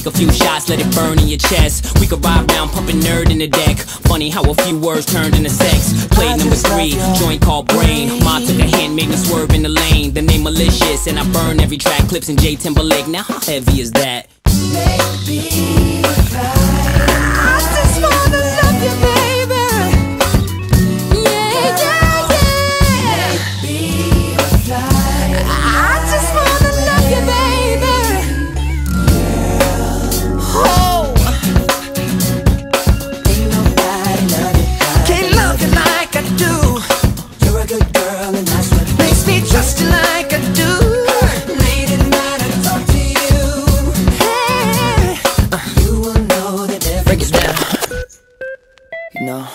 Take a few shots, let it burn in your chest. We could ride round, pumping N.E.R.D. in the deck. Funny how a few words turned into sex. Play number three, joint called brain. Ma took a hint, made me swerve in the lane. The name malicious, and I burn every track. Clipse in J Timberlake. Now how heavy is that? You know,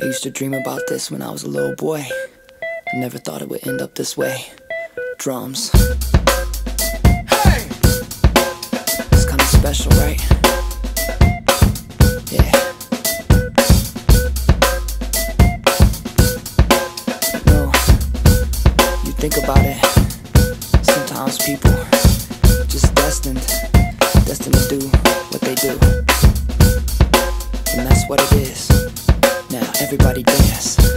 I used to dream about this when I was a little boy. I never thought it would end up this way. Drums. It's kinda special, right? Yeah. No, you think about it. Sometimes people just destined, destined to do what they do. Everybody dance.